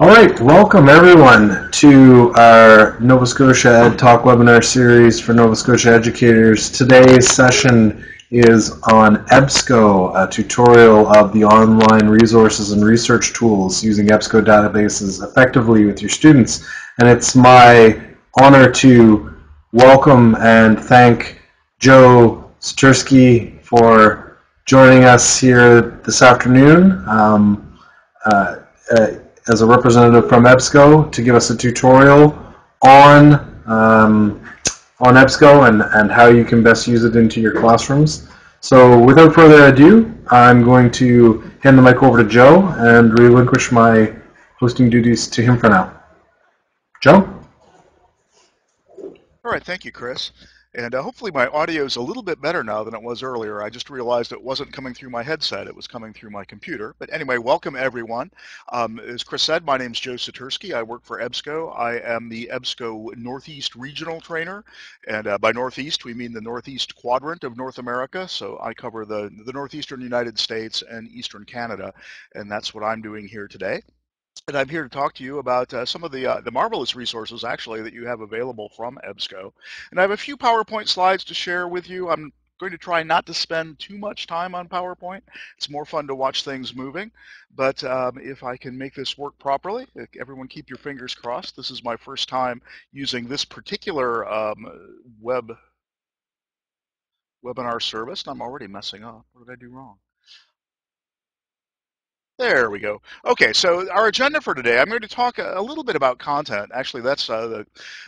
All right, welcome everyone to our Nova Scotia Ed Talk webinar series for Nova Scotia educators. Today's session is on EBSCO, a tutorial of the online resources and research tools using EBSCO databases effectively with your students. And it's my honor to welcome and thank Joe Saturski for joining us here this afternoon. Um, uh, uh, as a representative from EBSCO to give us a tutorial on um, on EBSCO and, and how you can best use it into your classrooms. So without further ado, I'm going to hand the mic over to Joe and relinquish my hosting duties to him for now. Joe? All right, thank you, Chris. And uh, hopefully my audio is a little bit better now than it was earlier. I just realized it wasn't coming through my headset, it was coming through my computer. But anyway, welcome everyone. Um, as Chris said, my name is Joe Saturski. I work for EBSCO. I am the EBSCO Northeast Regional Trainer. And uh, by Northeast, we mean the Northeast quadrant of North America. So I cover the, the Northeastern United States and Eastern Canada. And that's what I'm doing here today and I'm here to talk to you about uh, some of the uh, the marvelous resources actually that you have available from EBSCO. And I have a few PowerPoint slides to share with you. I'm going to try not to spend too much time on PowerPoint. It's more fun to watch things moving. But um, if I can make this work properly, everyone keep your fingers crossed. This is my first time using this particular um, web webinar service. And I'm already messing up. What did I do wrong? There we go. Okay, so our agenda for today, I'm going to talk a, little bit about content. Actually, that's uh, the,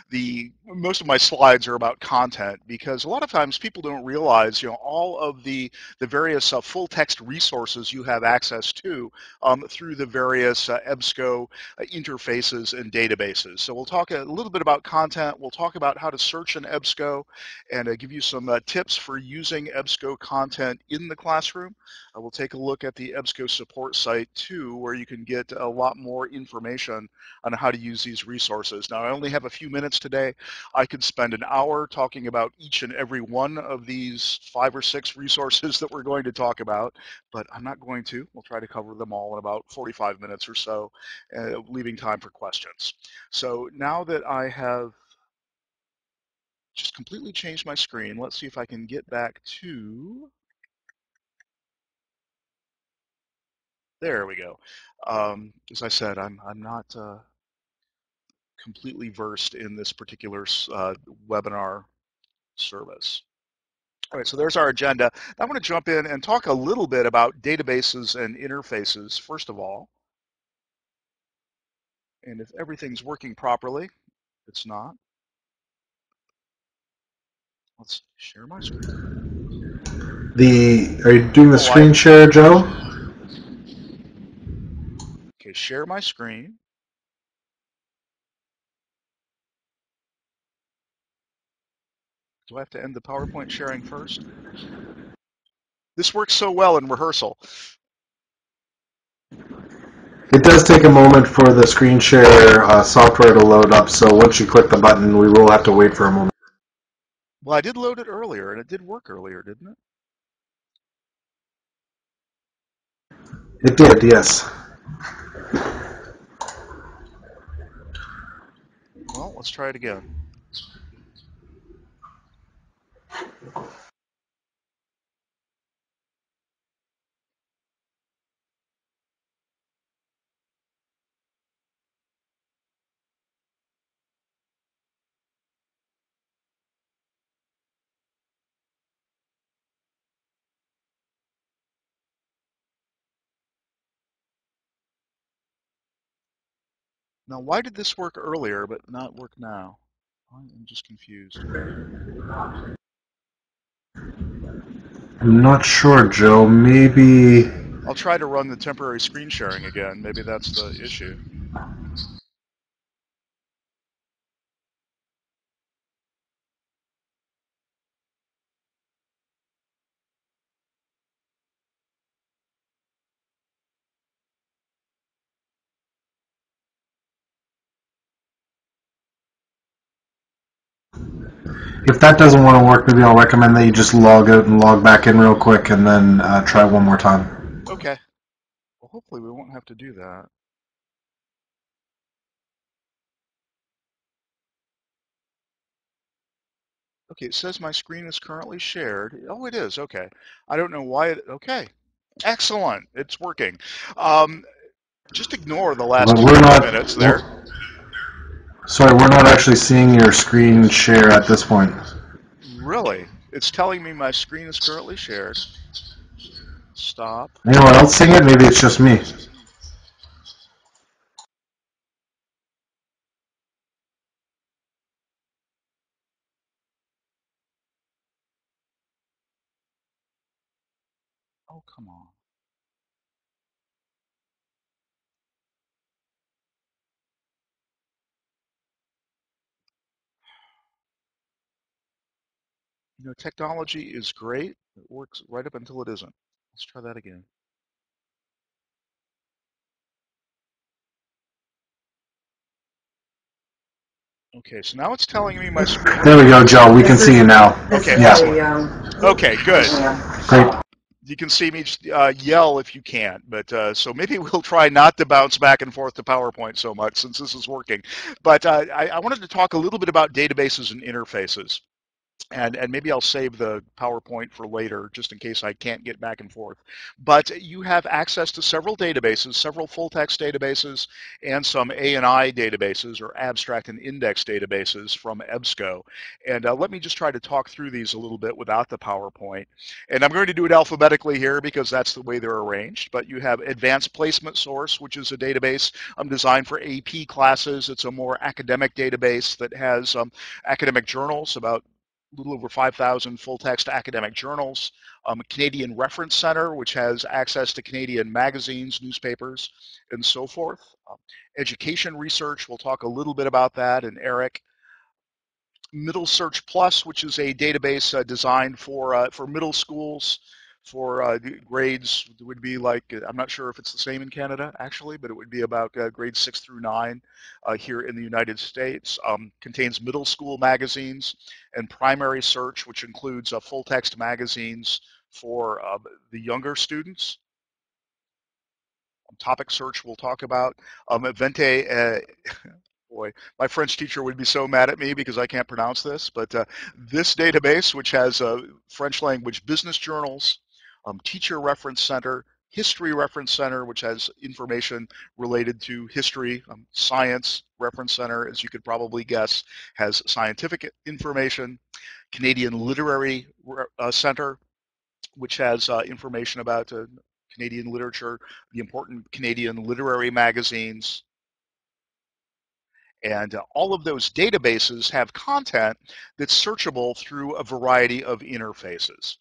the most of my slides are about content because a lot of times people don't realize, you know, all of the the various uh, full text resources you have access to um, through the various uh, EBSCO uh, interfaces and databases. So we'll talk a little bit about content. We'll talk about how to search in EBSCO and uh, give you some uh, tips for using EBSCO content in the classroom. we'll take a look at the EBSCO support site website too, where you can get a lot more information on how to use these resources. Now, I only have a few minutes today. I could spend an hour talking about each and every one of these five or six resources that we're going to talk about, but I'm not going to. We'll try to cover them all in about 45 minutes or so, uh, leaving time for questions. So now that I have just completely changed my screen, let's see if I can get back to There we go. Um, as I said, I'm I'm not uh, completely versed in this particular uh, webinar service. All right, so there's our agenda. I want to jump in and talk a little bit about databases and interfaces, first of all. And if everything's working properly, it's not. Let's share my screen. The Are you doing the oh, screen I, share, Joe? Share my screen. Do I have to end the PowerPoint sharing first? This works so well in rehearsal. It does take a moment for the screen share uh, software to load up, so once you click the button, we will have to wait for a moment. Well, I did load it earlier, and it did work earlier, didn't it? It did, yes. Well, let's try it again. Now, why did this work earlier but not work now? I'm just confused. I'm not sure, Joe. Maybe... I'll try to run the temporary screen sharing again. Maybe that's the issue. If that doesn't want to work, maybe I'll recommend that you just log out and log back in real quick and then uh, try one more time. Okay. Well, hopefully we won't have to do that. Okay, it says my screen is currently shared. Oh, it is. Okay. I don't know why it. Okay. Excellent. It's working. Um, just ignore the last well, two not, minutes there. Sorry, we're not actually seeing your screen share at this point. Really? It's telling me my screen is currently shared. Stop. Anyone else seeing it? Maybe it's just me. You know, technology is great. It works right up until it isn't. Let's try that again. Okay, so now it's telling me my screen. There we go, Joe. We can see you now. Okay, is excellent. um, Okay, good. yeah. Great. You can see me uh, yell if you can't, but uh, so maybe we'll try not to bounce back and forth to PowerPoint so much since this is working. But uh, I, I wanted to talk a little bit about databases and interfaces. And, and maybe I'll save the PowerPoint for later just in case I can't get back and forth. But you have access to several databases, several full text databases, and some A&I databases or abstract and index databases from EBSCO. And uh, let me just try to talk through these a little bit without the PowerPoint. And I'm going to do it alphabetically here because that's the way they're arranged. But you have Advanced Placement Source, which is a database um, designed for AP classes. It's a more academic database that has um, academic journals, about a little over 5,000 full-text academic journals. Um, Canadian Reference Center, which has access to Canadian magazines, newspapers, and so forth. Um, education research, we'll talk a little bit about that, and Eric. Middle Search Plus, which is a database uh, designed for uh, for middle schools, for uh, grades would be like I'm not sure if it's the same in Canada actually, but it would be about uh, grades six through nine uh, here in the United States. Um, contains middle school magazines and primary search, which includes uh, full text magazines for uh, the younger students. Topic search we'll talk about. Um, Vente, uh, boy, my French teacher would be so mad at me because I can't pronounce this, but uh, this database, which has uh, French language business journals, um, teacher reference center, history reference center, which has information related to history, um, science reference center, as you could probably guess, has scientific information, Canadian literary uh, center, which has uh, information about uh, Canadian literature, the important Canadian literary magazines, and uh, all of those databases have content that's searchable through a variety of interfaces.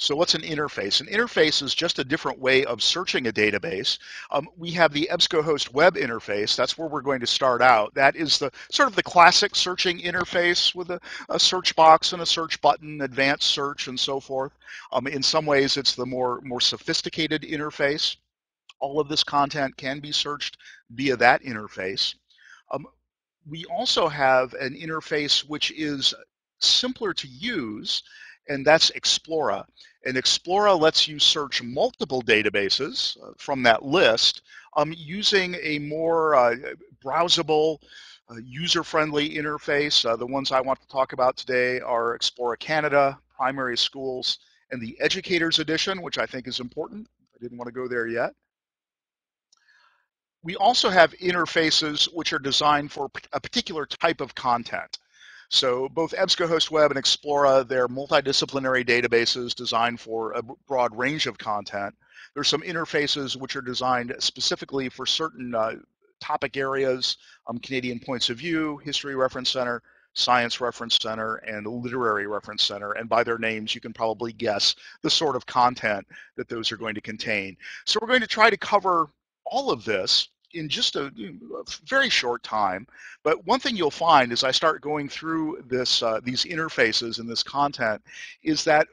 So what's an interface? An interface is just a different way of searching a database. Um, we have the EBSCOhost web interface. That's where we're going to start out. That is the sort of the classic searching interface with a, a search box and a search button, advanced search, and so forth. Um, in some ways, it's the more, more sophisticated interface. All of this content can be searched via that interface. Um, we also have an interface which is simpler to use, and that's Explora. And Explora lets you search multiple databases uh, from that list um, using a more uh, browsable, uh, user-friendly interface. Uh, the ones I want to talk about today are Explora Canada, Primary Schools, and the Educators Edition, which I think is important. I didn't want to go there yet. We also have interfaces which are designed for a particular type of content. So both EBSCOhost Web and Explora, they're multidisciplinary databases designed for a broad range of content. There's some interfaces which are designed specifically for certain uh, topic areas, um, Canadian Points of View, History Reference Center, Science Reference Center, and Literary Reference Center. And by their names, you can probably guess the sort of content that those are going to contain. So we're going to try to cover all of this in just a, a, very short time. But one thing you'll find as I start going through this, uh, these interfaces and this content is that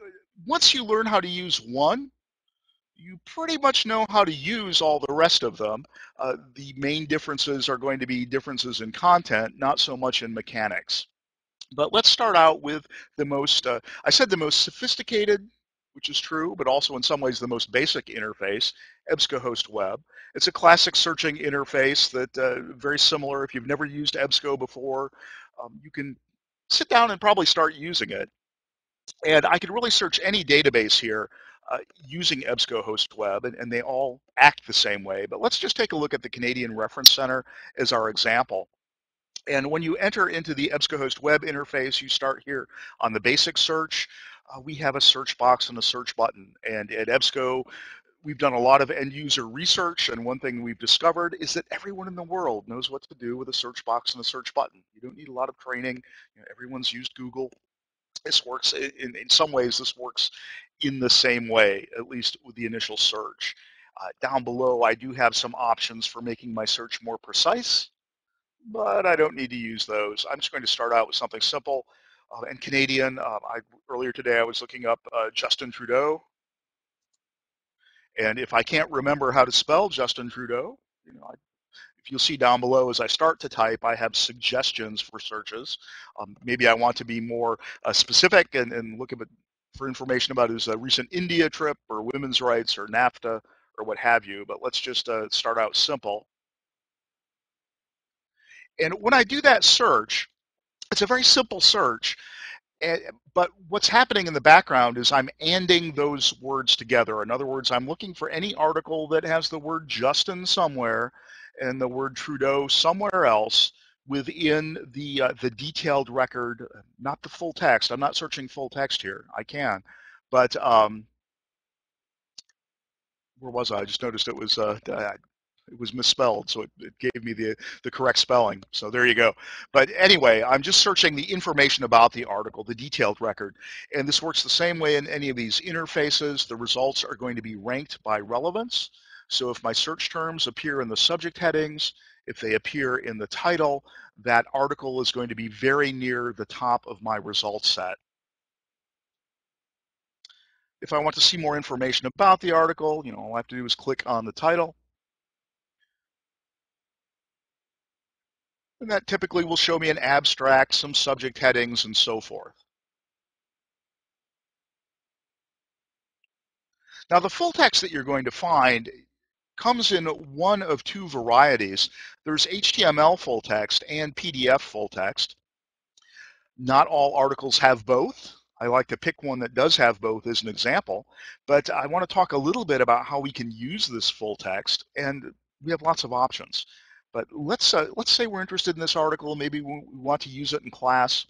once you learn how to use one, you pretty much know how to use all the rest of them. Uh, the main differences are going to be differences in content, not so much in mechanics. But let's start out with the most, uh, I said the most sophisticated which is true, but also in some ways the most basic interface, EBSCOhost Web. It's a classic searching interface that uh, very similar. If you've never used EBSCO before, um, you can sit down and probably start using it. And I can really search any database here uh, using EBSCOhost Web, and, and they all act the same way. But let's just take a look at the Canadian Reference Center as our example. And when you enter into the EBSCOhost web interface, you start here on the basic search. Uh, we have a search box and a search button. And at EBSCO, we've done a lot of end user research. And one thing we've discovered is that everyone in the world knows what to do with a search box and a search button. You don't need a lot of training. You know, everyone's used Google. This works in, in some ways, this works in the same way, at least with the initial search. Uh, down below, I do have some options for making my search more precise but I don't need to use those. I'm just going to start out with something simple uh, and Canadian. Um, I, earlier today I was looking up uh, Justin Trudeau, and if I can't remember how to spell Justin Trudeau, you know, I, if you'll see down below as I start to type, I have suggestions for searches. Um, maybe I want to be more uh, specific and, and look at for information about his uh, recent India trip or women's rights or NAFTA or what have you. But let's just uh, start out simple. And when I do that search, it's a very simple search. And, but what's happening in the background is I'm anding those words together. In other words, I'm looking for any article that has the word Justin somewhere and the word Trudeau somewhere else within the uh, the detailed record, not the full text. I'm not searching full text here. I can, but um, where was I? I just noticed it was uh, it was misspelled, so it, it, gave me the, the correct spelling. So there you go. But anyway, I'm just searching the information about the article, the detailed record. And this works the same way in any of these interfaces. The results are going to be ranked by relevance. So if my search terms appear in the subject headings, if they appear in the title, that article is going to be very near the top of my results set. If I want to see more information about the article, you know, all I have to do is click on the title And that typically will show me an abstract, some subject headings, and so forth. Now the full text that you're going to find comes in one of two varieties. There's HTML full text and PDF full text. Not all articles have both. I like to pick one that does have both as an example, but I want to talk a little bit about how we can use this full text, and we have lots of options. But let's uh, let's say we're interested in this article, maybe we want to use it in class.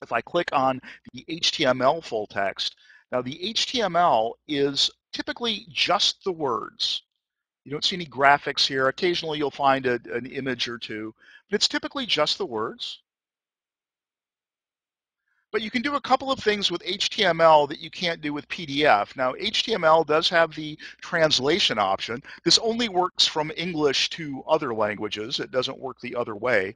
If I click on the HTML full text, now the HTML is typically just the words. You don't see any graphics here. Occasionally you'll find a, an image or two, but it's typically just the words. But you can do a couple of things with HTML that you can't do with PDF. Now, HTML does have the translation option. This only works from English to other languages. It doesn't work the other way.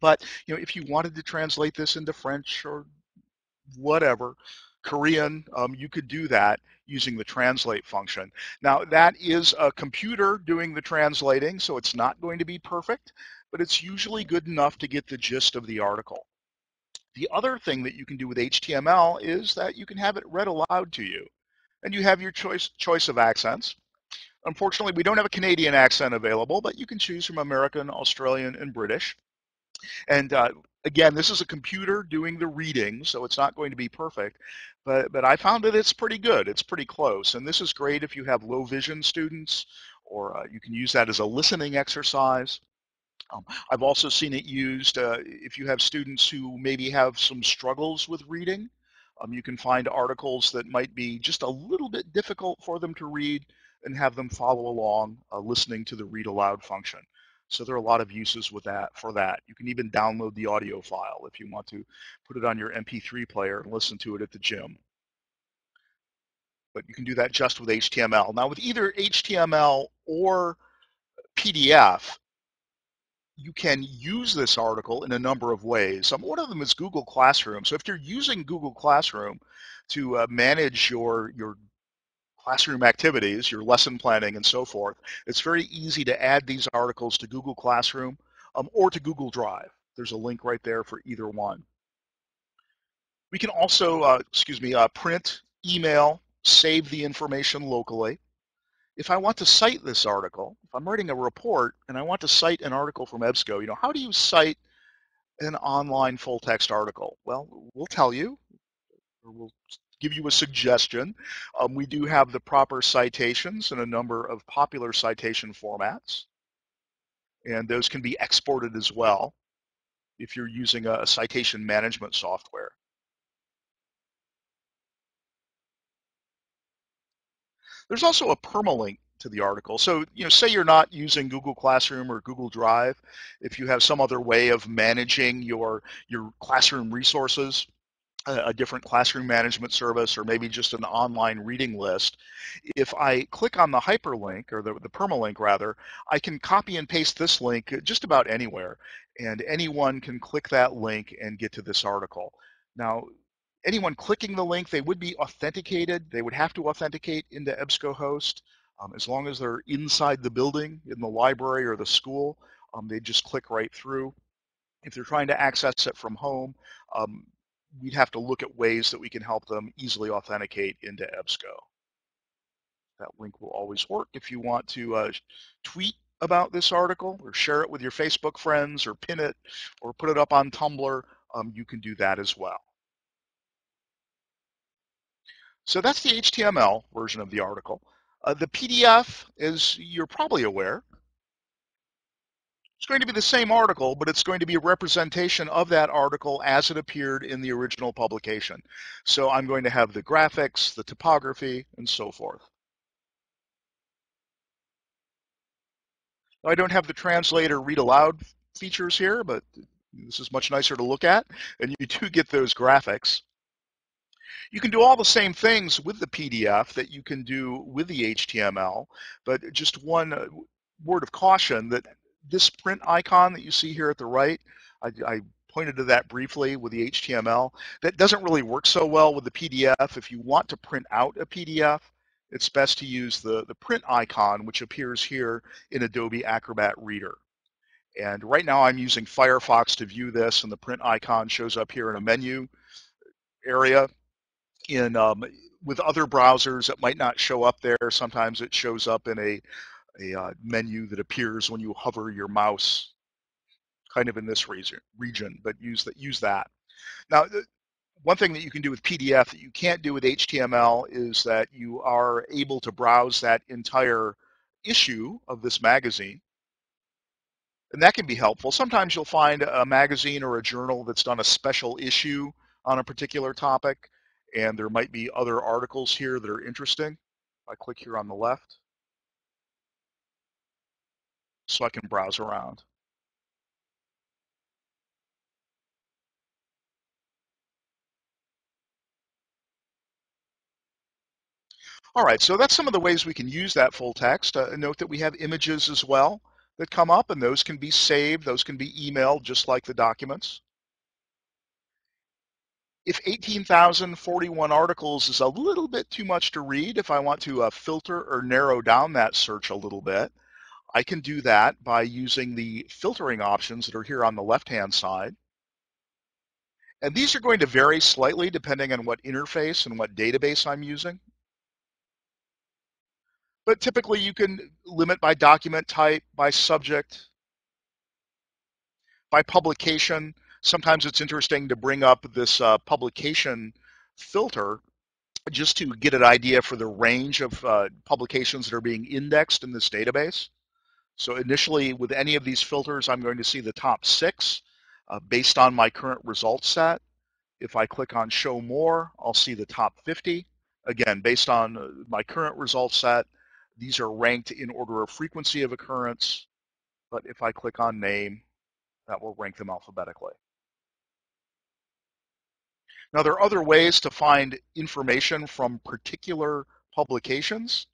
But you know, if you wanted to translate this into French or whatever, Korean, um, you could do that using the translate function. Now, that is a computer doing the translating, so it's not going to be perfect, but it's usually good enough to get the gist of the article. The other thing that you can do with HTML is that you can have it read aloud to you. And you have your choice, choice of accents. Unfortunately, we don't have a Canadian accent available, but you can choose from American, Australian, and British. And uh, again, this is a computer doing the reading, so it's not going to be perfect. But, but I found that it's pretty good. It's pretty close. And this is great if you have low vision students, or uh, you can use that as a listening exercise. Um, I've also seen it used uh, if you have students who maybe have some struggles with reading. Um, you can find articles that might be just a little bit difficult for them to read and have them follow along uh, listening to the read aloud function. So there are a lot of uses with that for that. You can even download the audio file if you want to put it on your MP3 player and listen to it at the gym. But you can do that just with HTML. Now with either HTML or PDF, you can use this article in a number of ways. Um, one of them is Google Classroom. So if you're using Google Classroom to uh, manage your, your classroom activities, your lesson planning and so forth, it's very easy to add these articles to Google Classroom um, or to Google Drive. There's a link right there for either one. We can also, uh, excuse me, uh, print, email, save the information locally if I want to cite this article, if I'm writing a report and I want to cite an article from EBSCO, you know, how do you cite an online full text article? Well, we'll tell you, or we'll give you a suggestion. Um, we do have the proper citations in a number of popular citation formats, and those can be exported as well if you're using a, a citation management software. There's also a permalink to the article. So, you know, say you're not using Google Classroom or Google Drive, if you have some other way of managing your your classroom resources, a different classroom management service or maybe just an online reading list, if I click on the hyperlink or the, the permalink rather, I can copy and paste this link just about anywhere and anyone can click that link and get to this article. Now, anyone clicking the link, they would be authenticated. They would have to authenticate into EBSCOhost. Um, as long as they're inside the building, in the library or the school, um, they just click right through. If they're trying to access it from home, um, we'd have to look at ways that we can help them easily authenticate into EBSCO. That link will always work if you want to uh, tweet about this article or share it with your Facebook friends or pin it or put it up on Tumblr, um, you can do that as well. So that's the HTML version of the article. Uh, the PDF, as you're probably aware, it's going to be the same article, but it's going to be a representation of that article as it appeared in the original publication. So I'm going to have the graphics, the typography, and so forth. I don't have the translator read aloud features here, but this is much nicer to look at, and you do get those graphics. You can do all the same things with the PDF that you can do with the HTML, but just one uh, word of caution that this print icon that you see here at the right, I, I pointed to that briefly with the HTML. That doesn't really work so well with the PDF. If you want to print out a PDF, it's best to use the, the print icon, which appears here in Adobe Acrobat Reader. And right now I'm using Firefox to view this, and the print icon shows up here in a menu area. In um, With other browsers, it might not show up there. Sometimes it shows up in a a uh, menu that appears when you hover your mouse kind of in this region, region but use that. Use that. Now, one thing that you can do with PDF that you can't do with HTML is that you are able to browse that entire issue of this magazine. And that can be helpful. Sometimes you'll find a magazine or a journal that's done a special issue on a particular topic, and there might be other articles here that are interesting. I click here on the left so I can browse around. All right, so that's some of the ways we can use that full text. Uh, note that we have images as well that come up, and those can be saved. Those can be emailed just like the documents. If 18,041 articles is a little bit too much to read, if I want to uh, filter or narrow down that search a little bit, I can do that by using the filtering options that are here on the left-hand side. And these are going to vary slightly depending on what interface and what database I'm using. But typically you can limit by document type, by subject, by publication. Sometimes it's interesting to bring up this uh, publication filter just to get an idea for the range of uh, publications that are being indexed in this database. So initially, with any of these filters, I'm going to see the top six uh, based on my current results set. If I click on Show More, I'll see the top 50. Again, based on uh, my current results set, these are ranked in order of frequency of occurrence. But if I click on Name, that will rank them alphabetically. Now, there are other ways to find information from particular publications,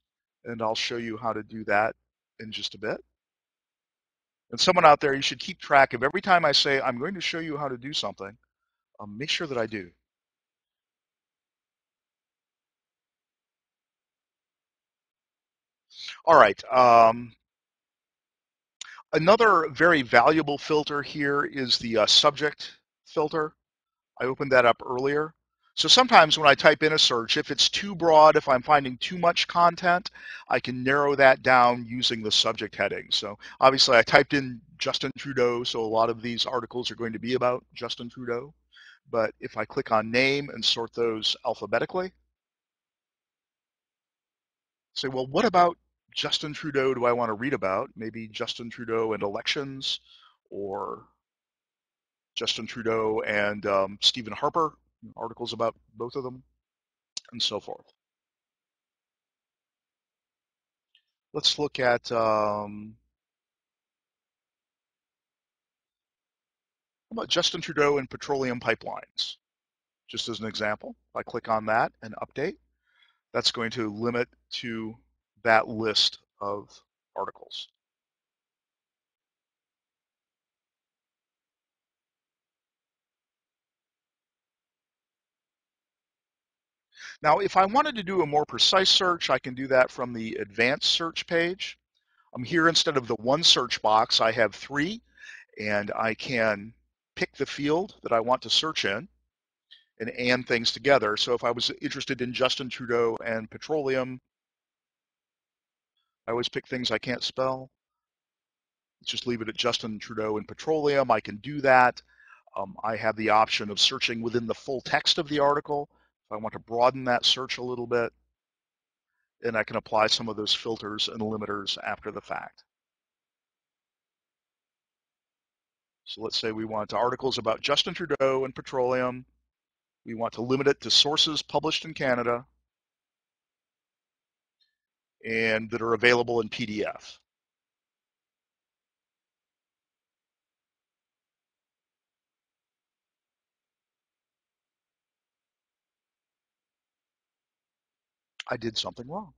and I'll show you how to do that in just a bit. And someone out there, you should keep track of every time I say, I'm going to show you how to do something, um, make sure that I do. All right. Um, another very valuable filter here is the uh, subject filter. I opened that up earlier. So sometimes when I type in a search, if it's too broad, if I'm finding too much content, I can narrow that down using the subject heading. So obviously I typed in Justin Trudeau, so a lot of these articles are going to be about Justin Trudeau. But if I click on name and sort those alphabetically, say, well, what about Justin Trudeau do I want to read about? Maybe Justin Trudeau and elections or Justin Trudeau and um, Stephen Harper, articles about both of them, and so forth. Let's look at um, how about Justin Trudeau and petroleum pipelines? Just as an example, if I click on that and update, that's going to limit to that list of articles. Now, if I wanted to do a more precise search, I can do that from the advanced search page. I'm here instead of the one search box, I have three, and I can pick the field that I want to search in and and things together. So if I was interested in Justin Trudeau and petroleum, I always pick things I can't spell. Let's just leave it at Justin Trudeau and petroleum. I can do that. Um, I have the option of searching within the full text of the article. I want to broaden that search a little bit, then I can apply some of those filters and limiters after the fact. So let's say we want articles about Justin Trudeau and petroleum. We want to limit it to sources published in Canada and that are available in PDF. I did something wrong.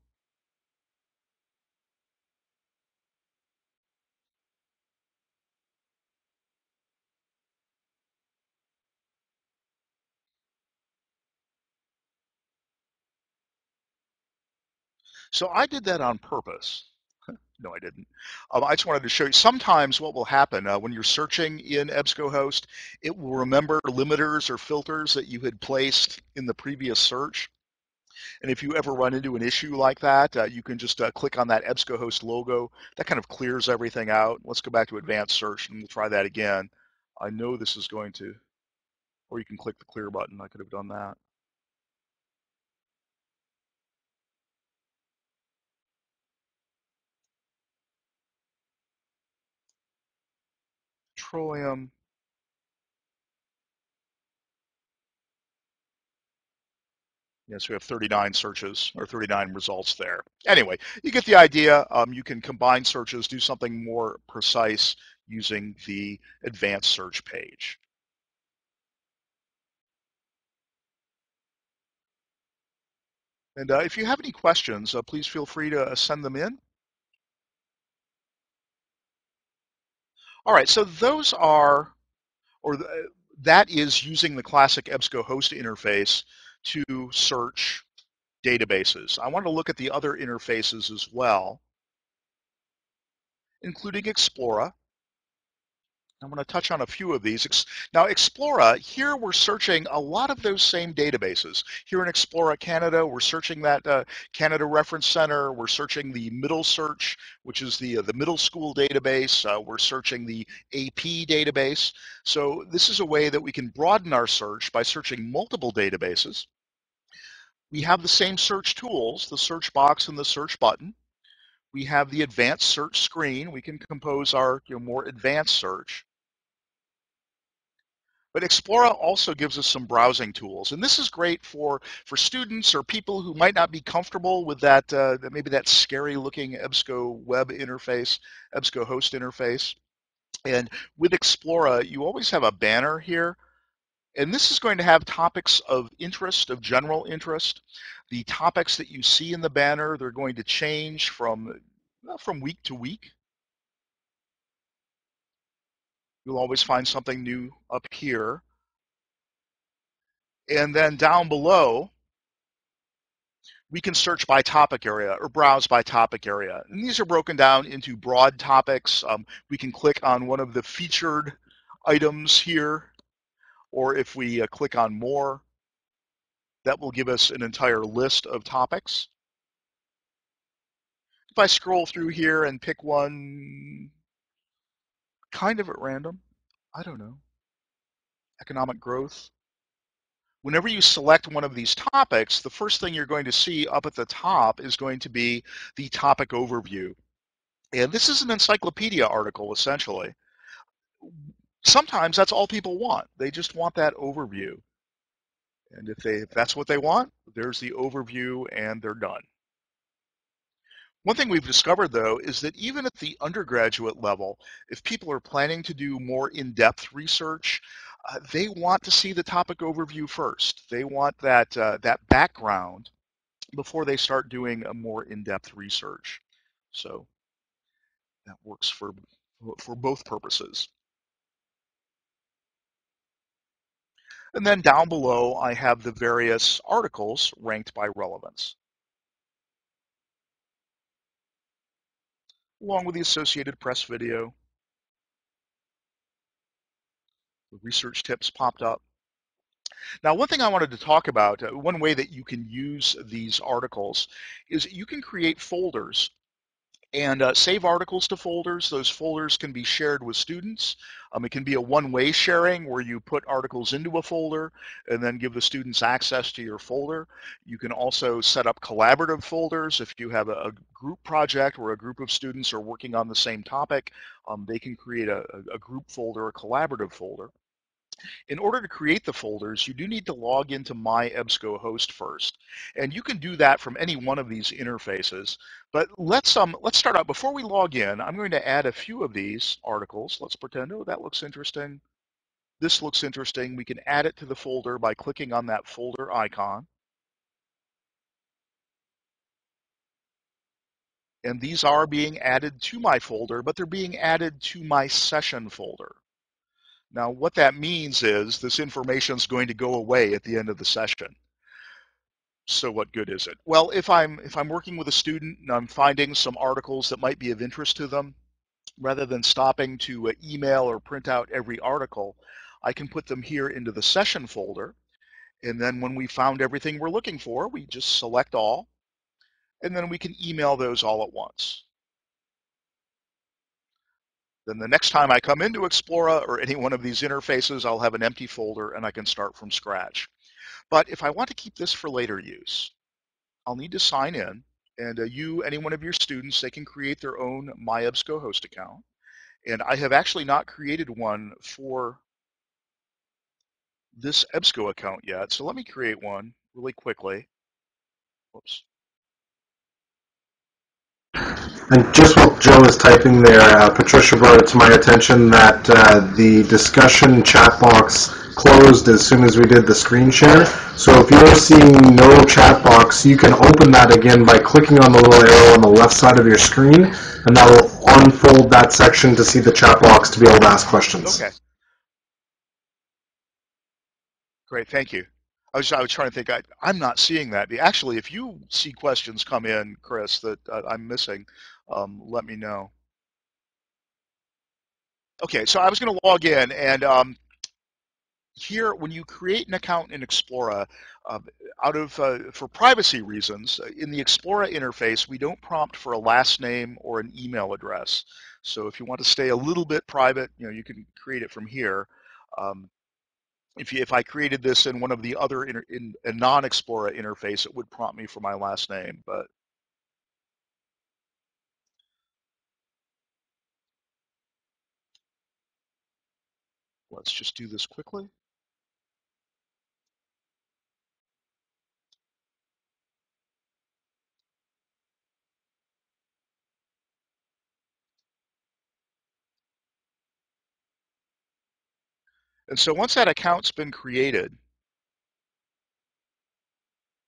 So I did that on purpose. no, I didn't. Um, I just wanted to show you. Sometimes what will happen uh, when you're searching in EBSCOhost, it will remember limiters or filters that you had placed in the previous search. And if you ever run into an issue like that, uh, you can just uh, click on that EBSCOhost logo. That kind of clears everything out. Let's go back to advanced search and we'll try that again. I know this is going to, or you can click the clear button. I could have done that. petroleum. Yes, we have 39 searches or 39 results there. Anyway, you get the idea. Um, you can combine searches, do something more precise using the advanced search page. And uh, if you have any questions, uh, please feel free to uh, send them in. All right, so those are, or that is using the classic EBSCOhost interface to search databases. I want to look at the other interfaces as well, including Explora. I'm going to touch on a few of these. Now, Explora, here we're searching a lot of those same databases. Here in Explora Canada, we're searching that uh, Canada Reference Center. We're searching the Middle Search, which is the, uh, the middle school database. Uh, we're searching the AP database. So this is a way that we can broaden our search by searching multiple databases. We have the same search tools, the search box and the search button. We have the advanced search screen. We can compose our you know, more advanced search. But Explora also gives us some browsing tools, and this is great for for students or people who might not be comfortable with that uh, maybe that scary-looking EBSCO web interface, EBSCO host interface. And with Explora, you always have a banner here, and this is going to have topics of interest, of general interest. The topics that you see in the banner, they're going to change from from week to week. You'll always find something new up here. And then down below, we can search by topic area or browse by topic area. And these are broken down into broad topics. Um, we can click on one of the featured items here, or if we uh, click on more, that will give us an entire list of topics. If I scroll through here and pick one kind of at random. I don't know. Economic growth. Whenever you select one of these topics, the first thing you're going to see up at the top is going to be the topic overview. And this is an encyclopedia article, essentially. Sometimes that's all people want. They just want that overview. And if, they, if that's what they want, there's the overview and they're done. One thing we've discovered, though, is that even at the undergraduate level, if people are planning to do more in-depth research, uh, they want to see the topic overview first. They want that, uh, that background before they start doing a more in-depth research. So that works for, for both purposes. And then down below, I have the various articles ranked by relevance. Along with the Associated Press video. The research tips popped up. Now, one thing I wanted to talk about, uh, one way that you can use these articles is you can create folders and uh, save articles to folders. Those folders can be shared with students. Um, it can be a one-way sharing where you put articles into a folder and then give the students access to your folder. You can also set up collaborative folders if you have a, a group project where a group of students are working on the same topic. Um, they can create a, a group folder, a collaborative folder. In order to create the folders, you do need to log into My EBSCO host first. And you can do that from any one of these interfaces. But let's, um, let's start out. Before we log in, I'm going to add a few of these articles. Let's pretend, oh, that looks interesting. This looks interesting. We can add it to the folder by clicking on that folder icon. And these are being added to my folder, but they're being added to my session folder. Now, what that means is this information is going to go away at the end of the session. So what good is it? Well, if I'm if I'm working with a student and I'm finding some articles that might be of interest to them, rather than stopping to uh, email or print out every article, I can put them here into the session folder. And then when we found everything we're looking for, we just select all, and then we can email those all at once. Then the next time I come into Explora or any one of these interfaces, I'll have an empty folder and I can start from scratch. But if I want to keep this for later use, I'll need to sign in. And uh, you, any one of your students, they can create their own MyEBSCO host account. And I have actually not created one for this EBSCO account yet. So let me create one really quickly. Whoops. And just what Joe is typing there, uh, Patricia brought it to my attention that uh, the discussion chat box closed as soon as we did the screen share. So if you're seeing no chat box, you can open that again by clicking on the little arrow on the left side of your screen, and that will unfold that section to see the chat box to be able to ask questions. Okay. Great, thank you. I was, I was trying to think, I, I'm not seeing that. Actually, if you see questions come in, Chris, that uh, I'm missing, um, let me know. Okay, so I was going to log in, and um, here, when you create an account in Explora, uh, out of uh, for privacy reasons, uh, in the Explora interface, we don't prompt for a last name or an email address. So if you want to stay a little bit private, you know, you can create it from here. Um, if, you, if I created this in one of the other in a non-Explora interface, it would prompt me for my last name, but let's just do this quickly. And so once that account's been created,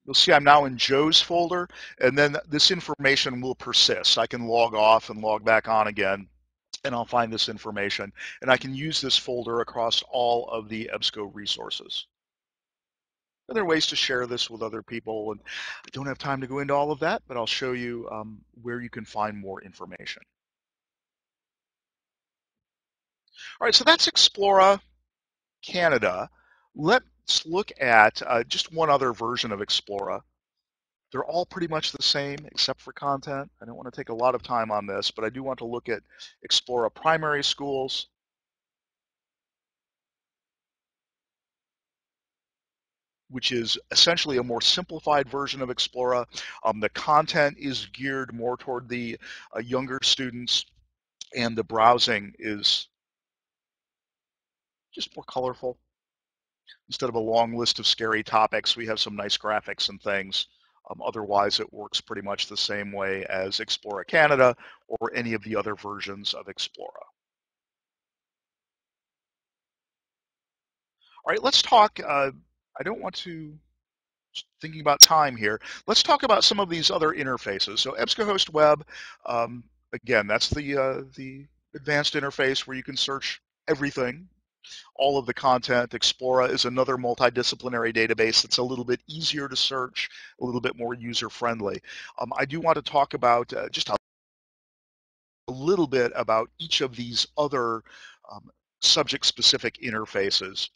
you'll see I'm now in Joe's folder, and then this information will persist. I can log off and log back on again, and I'll find this information. And I can use this folder across all of the EBSCO resources. There are ways to share this with other people, and I don't have time to go into all of that, but I'll show you um, where you can find more information. All right, so that's Explora. Canada, let's look at uh, just one other version of Explora. They're all pretty much the same except for content. I don't want to take a lot of time on this, but I do want to look at Explora primary schools. which is essentially a more simplified version of Explora. Um, the content is geared more toward the uh, younger students and the browsing is just more colorful. Instead of a long list of scary topics, we have some nice graphics and things. Um, otherwise, it works pretty much the same way as Explora Canada or any of the other versions of Explora. All right, let's talk. Uh, I don't want to thinking about time here. Let's talk about some of these other interfaces. So EBSCOhost Web, um, again, that's the uh, the advanced interface where you can search everything, all of the content. Explora is another multidisciplinary database that's a little bit easier to search, a little bit more user-friendly. Um, I do want to talk about uh, just a, little bit about each of these other um, subject-specific interfaces.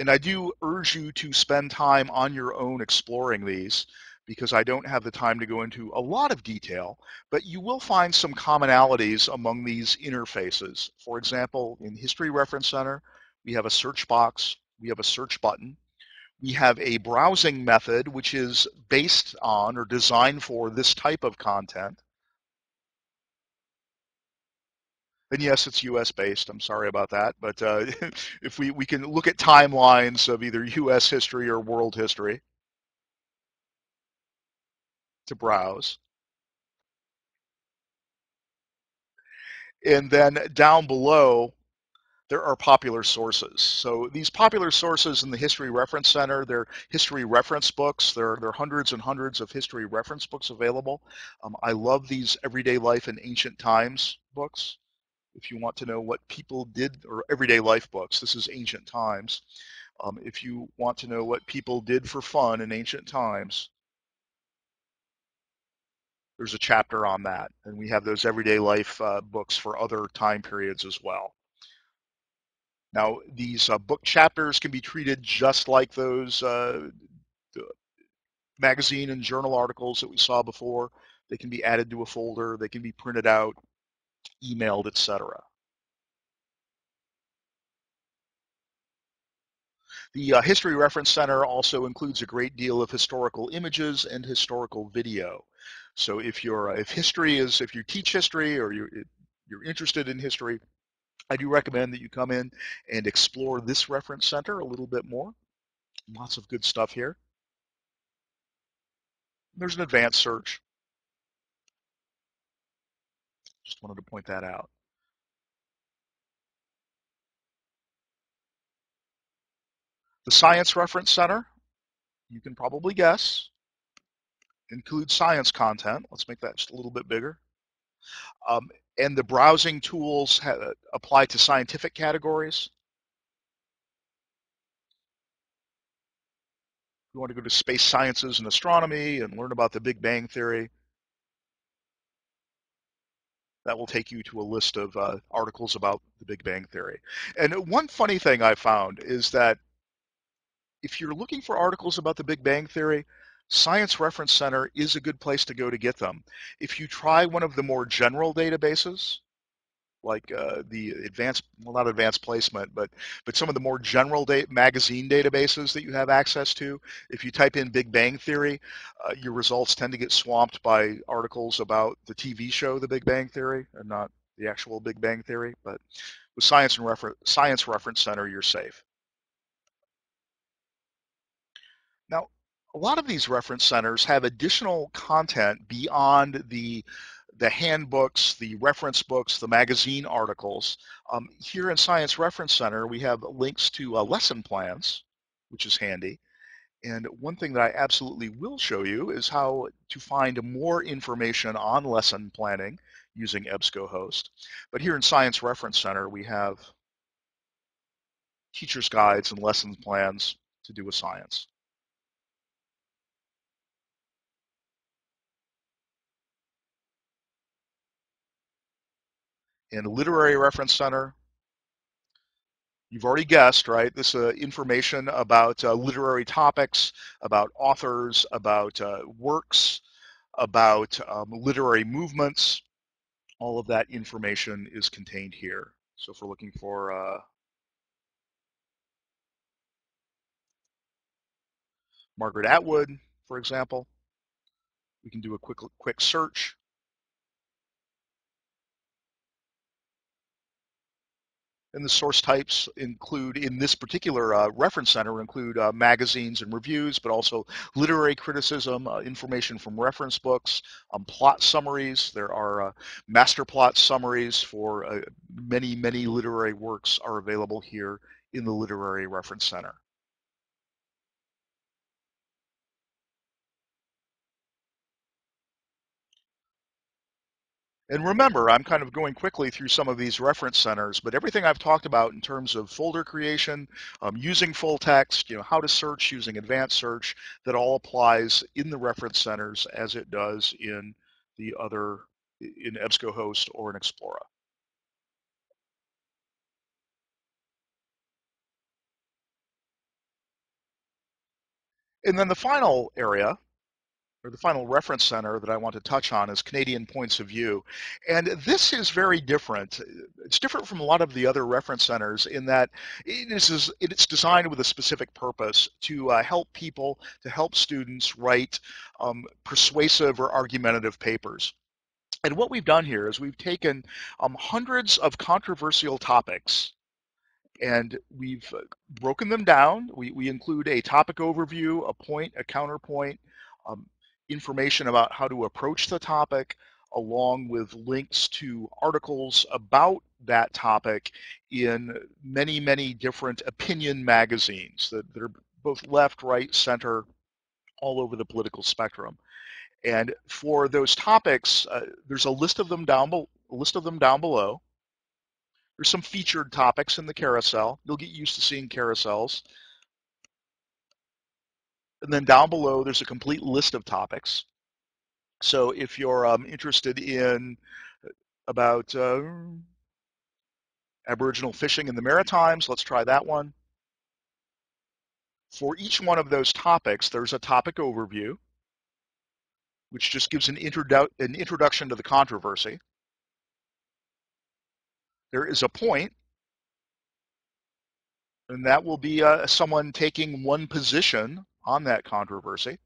and I do urge you to spend time on your own exploring these because I don't have the time to go into a lot of detail, but you will find some commonalities among these interfaces. For example, in History Reference Center, we have a search box, we have a search button, we have a browsing method which is based on or designed for this type of content. And yes, it's U.S. based. I'm sorry about that, but uh, if we we can look at timelines of either U.S. history or world history to browse. And then down below, there are popular sources. So these popular sources in the History Reference Center, they're history reference books. There, there are hundreds and hundreds of history reference books available. Um, I love these Everyday Life in Ancient Times books if you want to know what people did, or everyday life books, this is ancient times. Um, if you want to know what people did for fun in ancient times, there's a chapter on that. And we have those everyday life uh, books for other time periods as well. Now, these uh, book chapters can be treated just like those uh, magazine and journal articles that we saw before. They can be added to a folder. They can be printed out emailed, etc. The uh, History Reference Center also includes a great deal of historical images and historical video. So if you're uh, if history is if you teach history or you're you're interested in history, I do recommend that you come in and explore this reference center a little bit more. Lots of good stuff here. There's an advanced search. Just wanted to point that out. The Science Reference Center, you can probably guess, includes science content. Let's make that just a little bit bigger. Um, and the browsing tools apply to scientific categories. you want to go to space sciences and astronomy and learn about the Big Bang Theory, that will take you to a list of uh, articles about the Big Bang Theory. And one funny thing I found is that if you're looking for articles about the Big Bang Theory, Science Reference Center is a good place to go to get them. If you try one of the more general databases, like uh, the advanced, well, not advanced placement, but but some of the more general magazine databases that you have access to. If you type in Big Bang Theory, uh, your results tend to get swamped by articles about the TV show The Big Bang Theory, and not the actual Big Bang Theory. But with Science and Refer- Science Reference Center, you're safe. A lot of these reference centers have additional content beyond the the handbooks, the reference books, the magazine articles. Um, here in Science Reference Center, we have links to uh, lesson plans, which is handy. And one thing that I absolutely will show you is how to find more information on lesson planning using EBSCOhost. But here in Science Reference Center, we have teacher's guides and lesson plans to do with science. and Literary Reference Center. You've already guessed, right? This uh, information about uh, literary topics, about authors, about uh, works, about um, literary movements. All of that information is contained here. So if we're looking for uh, Margaret Atwood, for example, we can do a quick quick search. And the source types include, in this particular uh, reference center, include uh, magazines and reviews, but also literary criticism, uh, information from reference books, um, plot summaries. There are uh, master plot summaries for uh, many, many literary works are available here in the Literary Reference Center. And remember, I'm kind of going quickly through some of these reference centers, but everything I've talked about in terms of folder creation, um, using full text, you know, how to search using advanced search, that all applies in the reference centers as it does in the other, in EBSCOhost or in Explora. And then the final area or the final reference center that I want to touch on is Canadian Points of View. And this is very different. It's different from a lot of the other reference centers in that it is, it's designed with a specific purpose to uh, help people, to help students write um, persuasive or argumentative papers. And what we've done here is we've taken um, hundreds of controversial topics and we've uh, broken them down. We, we include a topic overview, a point, a counterpoint, um, information about how to approach the topic, along with links to articles about that topic in many, many different opinion magazines that, that are both left, right, center, all over the political spectrum. And for those topics, uh, there's a list of them down below. list of them down below. There's some featured topics in the carousel. You'll get used to seeing carousels. And then down below, there's a complete list of topics. So if you're um, interested in uh, about uh, Aboriginal fishing in the Maritimes, let's try that one. For each one of those topics, there's a topic overview, which just gives an, introdu an introduction to the controversy. There is a point, and that will be uh, someone taking one position on that controversy.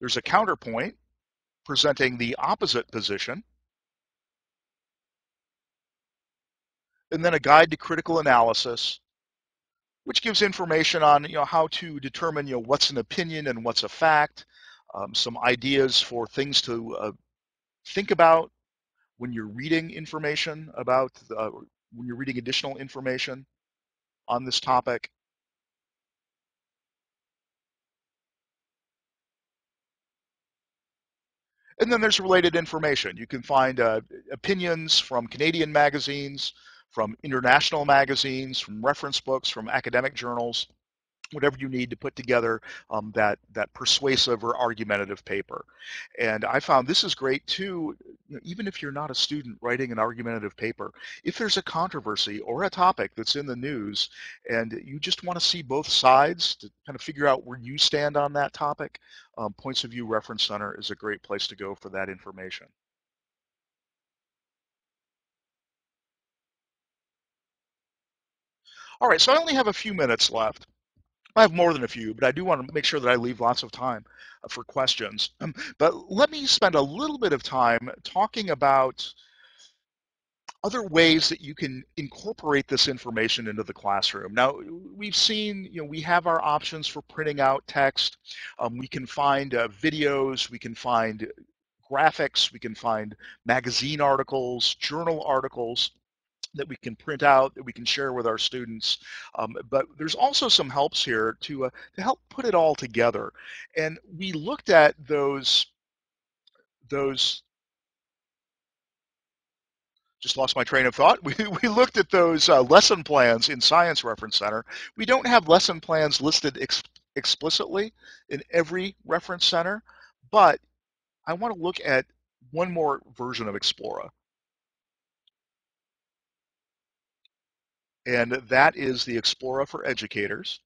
There's a counterpoint presenting the opposite position. And then a guide to critical analysis, which gives information on you know how to determine you know what's an opinion and what's a fact, um, some ideas for things to uh, think about when you're reading information about uh, when you're reading additional information on this topic. And then there's related information. You can find uh, opinions from Canadian magazines, from international magazines, from reference books, from academic journals whatever you need to put together um, that that persuasive or argumentative paper. And I found this is great too, even if you're not a student writing an argumentative paper. If there's a controversy or a topic that's in the news, and you just want to see both sides to kind of figure out where you stand on that topic, um, Points of View Reference Center is a great place to go for that information. All right, so I only have a few minutes left. I have more than a few, but I do want to make sure that I leave lots of time uh, for questions. Um, but let me spend a little bit of time talking about other ways that you can incorporate this information into the classroom. Now, we've seen, you know, we have our options for printing out text. Um, we can find uh, videos, we can find graphics, we can find magazine articles, journal articles that we can print out, that we can share with our students. Um, but there's also some helps here to, uh, to help put it all together. And we looked at those, those just lost my train of thought. We, we looked at those uh, lesson plans in Science Reference Center. We don't have lesson plans listed ex explicitly in every reference center, but I want to look at one more version of Explora. And that is the Explora for Educators.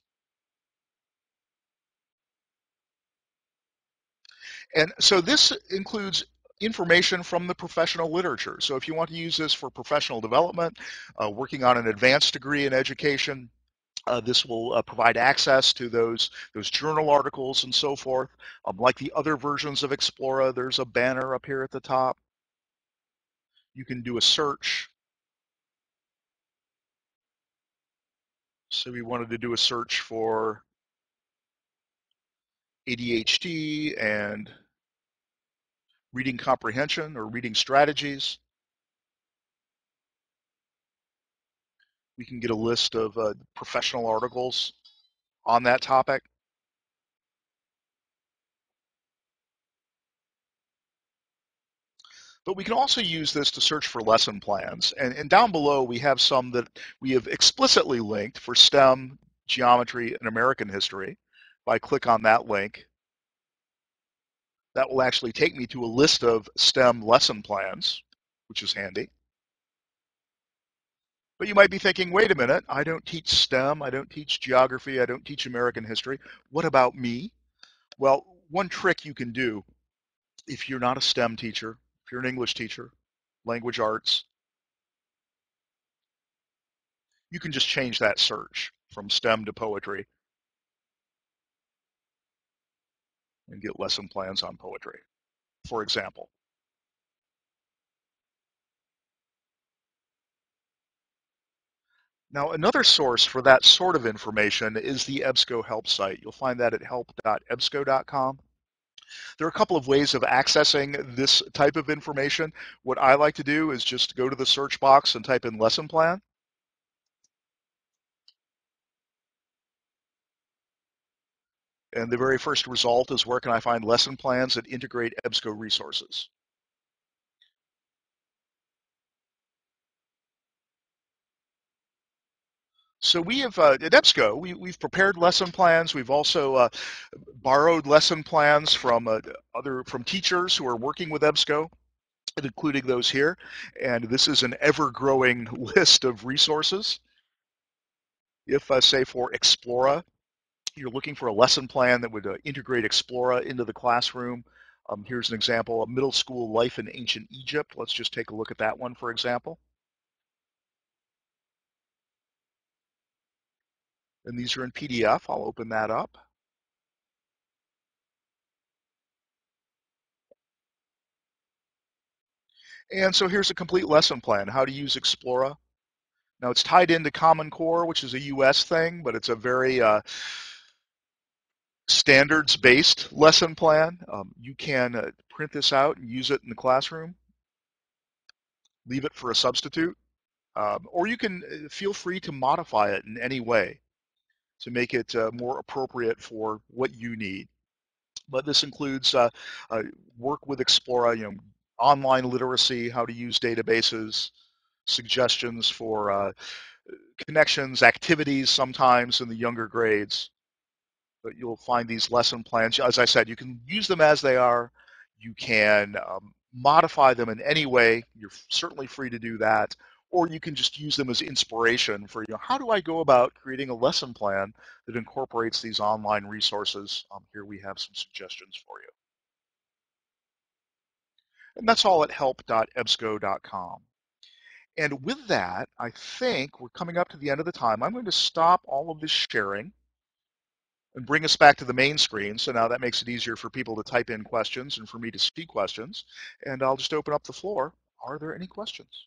And so this includes information from the professional literature. So if you want to use this for professional development, uh, working on an advanced degree in education, Uh, this will uh, provide access to those those journal articles and so forth. Um, like the other versions of Explora, there's a banner up here at the top. You can do a search. So we wanted to do a search for ADHD and reading comprehension or reading strategies. We can get a list of uh, professional articles on that topic. But we can also use this to search for lesson plans. And, and down below, we have some that we have explicitly linked for STEM, geometry, and American history. If I click on that link, that will actually take me to a list of STEM lesson plans, which is handy. But you might be thinking, wait a minute, I don't teach STEM, I don't teach geography, I don't teach American history. What about me? Well, one trick you can do if you're not a STEM teacher, you're an English teacher, language arts, you can just change that search from STEM to poetry and get lesson plans on poetry, for example. Now, another source for that sort of information is the EBSCO help site. You'll find that at help.ebsco.com. There are a couple of ways of accessing this type of information. What I like to do is just go to the search box and type in lesson plan. And the very first result is where can I find lesson plans that integrate EBSCO resources. So we have, uh, at EBSCO, we, we've prepared lesson plans. We've also uh, borrowed lesson plans from uh, other from teachers who are working with EBSCO, including those here. And this is an ever-growing list of resources. If, uh, say, for Explora, you're looking for a lesson plan that would uh, integrate Explora into the classroom, um, here's an example, a middle school life in ancient Egypt. Let's just take a look at that one, for example. And these are in PDF. I'll open that up. And so here's a complete lesson plan, how to use Explora. Now it's tied into Common Core, which is a US thing, but it's a very uh, standards-based lesson plan. Um, you can uh, print this out and use it in the classroom, leave it for a substitute, um, or you can uh, feel free to modify it in any way to make it uh, more appropriate for what you need. But this includes uh, uh, work with Explora, you know, online literacy, how to use databases, suggestions for uh, connections, activities sometimes in the younger grades. But you'll find these lesson plans. As I said, you can use them as they are. You can um, modify them in any way. You're certainly free to do that or you can just use them as inspiration for, you know, how do I go about creating a lesson plan that incorporates these online resources? Um, here we have some suggestions for you. And that's all at help.ebsco.com. And with that, I think we're coming up to the end of the time. I'm going to stop all of this sharing and bring us back to the main screen. So now that makes it easier for people to type in questions and for me to see questions. And I'll just open up the floor. Are there any questions?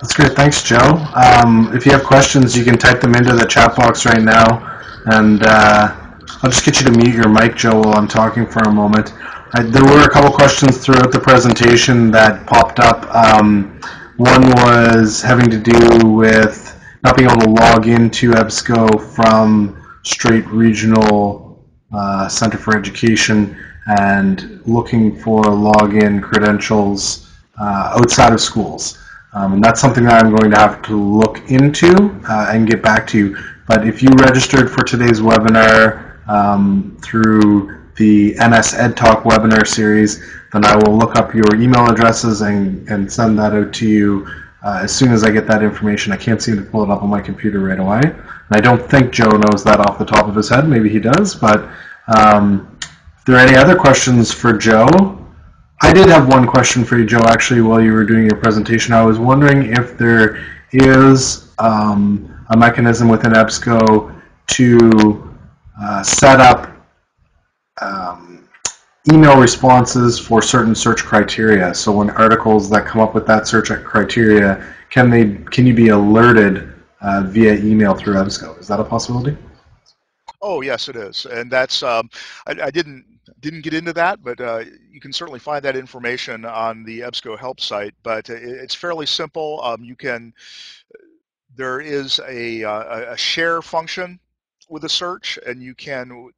That's great. Thanks, Joe. Um, if you have questions, you can type them into the chat box right now, and uh, I'll just get you to mute your mic, Joe, while I'm talking for a moment. I, there were a couple questions throughout the presentation that popped up. Um, one was having to do with not being able to log into EBSCO from Strait Regional uh, Center for Education and looking for login credentials uh, outside of schools. Um, and that's something that I'm going to have to look into uh, and get back to you. But if you registered for today's webinar um, through the NS Ed Talk webinar series, then I will look up your email addresses and, and send that out to you uh, as soon as I get that information. I can't seem to pull it up on my computer right away. And I don't think Joe knows that off the top of his head. Maybe he does. But um, if there are any other questions for Joe, I did have one question for you, Joe, actually, while you were doing your presentation. I was wondering if there is um, a mechanism within EBSCO to uh, set up um, email responses for certain search criteria. So when articles that come up with that search criteria, can they can you be alerted uh, via email through EBSCO? Is that a possibility? Oh yes, it is, and that's um, I, I, didn't didn't get into that, but uh, you can certainly find that information on the EBSCO help site. But it, it's fairly simple. Um, you can there is a, uh, a share function with a search, and you can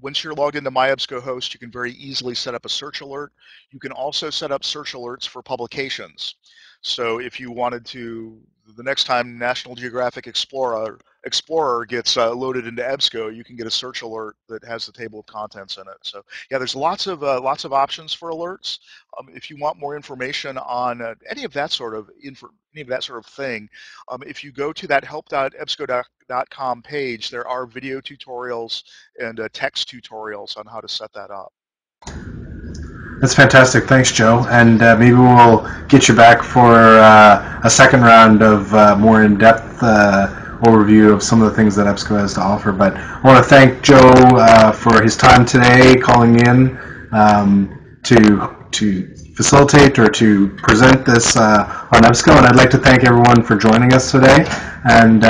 once you're logged into my MyEBSCOhost, you can very easily set up a search alert. You can also set up search alerts for publications. So if you wanted to, the next time National Geographic Explorer Explorer gets uh, loaded into EBSCO, you can get a search alert that has the table of contents in it. So yeah, there's lots of uh, lots of options for alerts. Um, if you want more information on uh, any of that sort of info, any of that sort of thing, um, if you go to that help.ebsco.com page, there are video tutorials and uh, text tutorials on how to set that up. That's fantastic. Thanks, Joe. And uh, maybe we'll get you back for uh, a second round of uh, more in-depth uh, overview of some of the things that EBSCO has to offer. But I want to thank Joe uh, for his time today, calling in um, to to facilitate or to present this uh, on EBSCO. And I'd like to thank everyone for joining us today and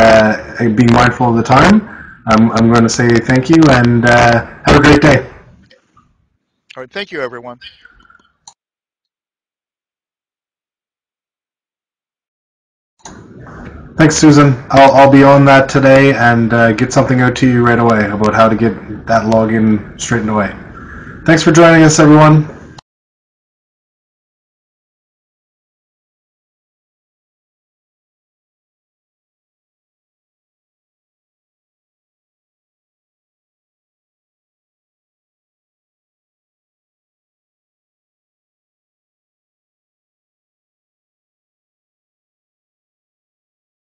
being mindful of the time. I'm, I'm going to say thank you and have a great day. All right, thank you, everyone. Thanks, Susan. I'll, I'll be on that today and uh, get something out to you right away about how to get that login straightened away. Thanks for joining us, everyone.